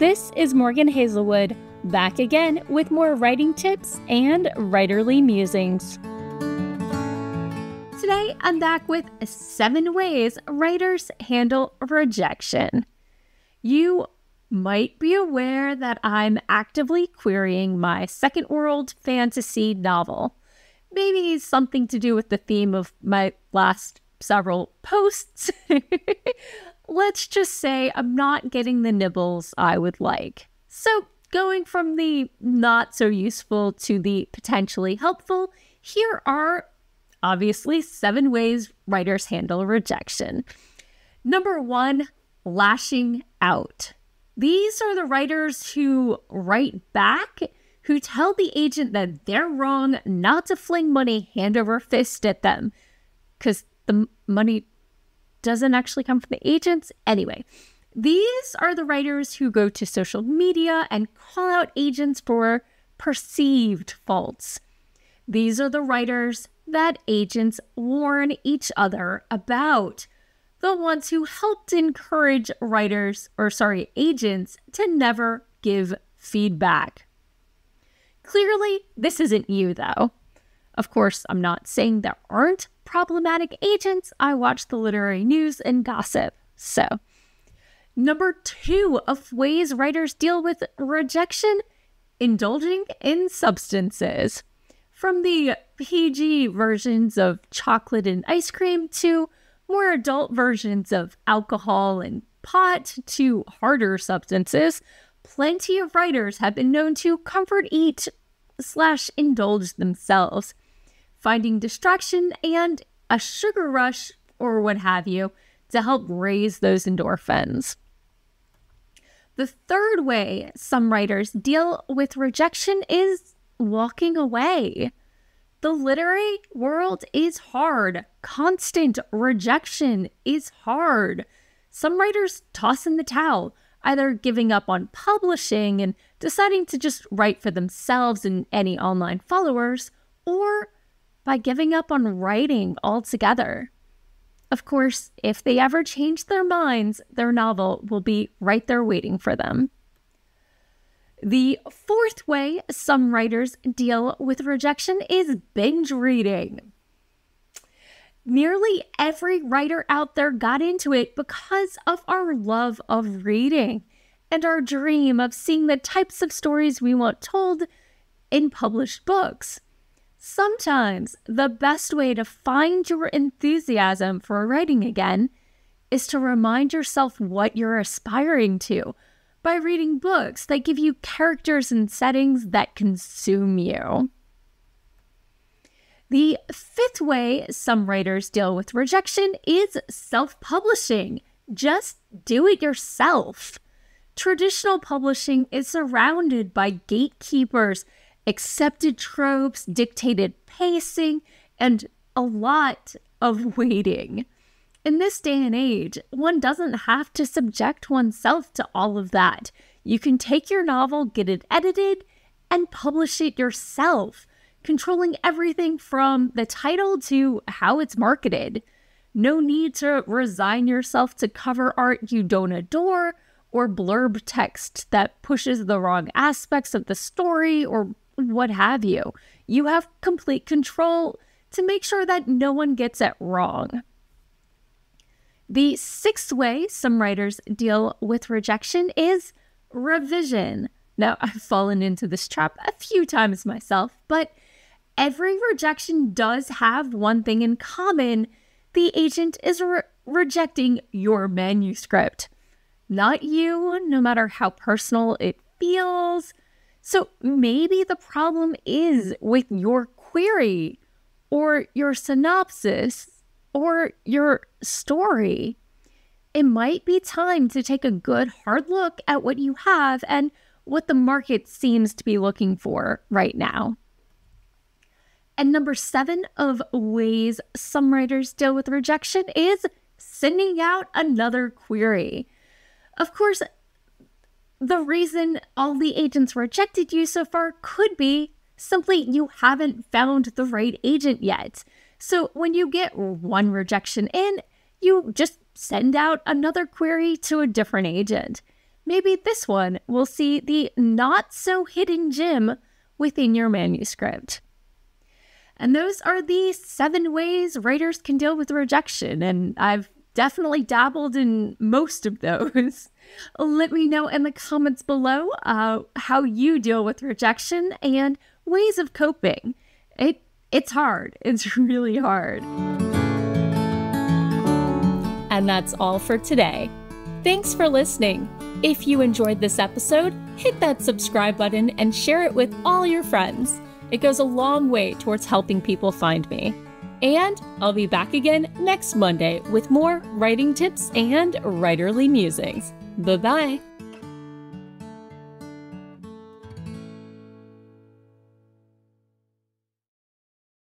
This is Morgan Hazelwood, back again with more writing tips and writerly musings. Today, I'm back with seven ways writers handle rejection. You might be aware that I'm actively querying my second world fantasy novel. Maybe something to do with the theme of my last several posts. Let's just say I'm not getting the nibbles I would like. So, going from the not so useful to the potentially helpful, here are obviously seven ways writers handle rejection. Number one, lashing out. These are the writers who write back, who tell the agent that they're wrong not to fling money hand over fist at them because the money doesn't actually come from the agents. Anyway, these are the writers who go to social media and call out agents for perceived faults. These are the writers that agents warn each other about. The ones who helped encourage writers, or sorry, agents, to never give feedback. Clearly, this isn't you, though. Of course, I'm not saying there aren't problematic agents. I watch the literary news and gossip. So, number two of ways writers deal with rejection indulging in substances. From the PG versions of chocolate and ice cream to more adult versions of alcohol and pot to harder substances, plenty of writers have been known to comfort eat slash indulge themselves finding distraction and a sugar rush or what have you to help raise those endorphins. The third way some writers deal with rejection is walking away. The literary world is hard. Constant rejection is hard. Some writers toss in the towel, either giving up on publishing and deciding to just write for themselves and any online followers, or by giving up on writing altogether. Of course, if they ever change their minds, their novel will be right there waiting for them. The fourth way some writers deal with rejection is binge reading. Nearly every writer out there got into it because of our love of reading and our dream of seeing the types of stories we want told in published books. Sometimes the best way to find your enthusiasm for writing again is to remind yourself what you're aspiring to by reading books that give you characters and settings that consume you. The fifth way some writers deal with rejection is self publishing. Just do it yourself. Traditional publishing is surrounded by gatekeepers accepted tropes, dictated pacing, and a lot of waiting. In this day and age, one doesn't have to subject oneself to all of that. You can take your novel, get it edited, and publish it yourself, controlling everything from the title to how it's marketed. No need to resign yourself to cover art you don't adore or blurb text that pushes the wrong aspects of the story or what have you. You have complete control to make sure that no one gets it wrong. The sixth way some writers deal with rejection is revision. Now, I've fallen into this trap a few times myself, but every rejection does have one thing in common the agent is re- rejecting your manuscript. Not you, no matter how personal it feels, so maybe the problem is with your query or your synopsis or your story. It might be time to take a good hard look at what you have and what the market seems to be looking for right now. And number seven of ways some writers deal with rejection is sending out another query. Of course, the reason all the agents rejected you so far could be simply you haven't found the right agent yet. So when you get one rejection in, you just send out another query to a different agent. maybe this one will see the not so hidden gem within your manuscript. And those are the seven ways writers can deal with rejection. And I've definitely dabbled in most of those. Let me know in the comments below uh, how you deal with rejection and ways of coping. It it's hard. It's really hard. And that's all for today. Thanks for listening. If you enjoyed this episode, hit that subscribe button and share it with all your friends. It goes a long way towards helping people find me. And I'll be back again next Monday with more writing tips and writerly musings. Bye bye.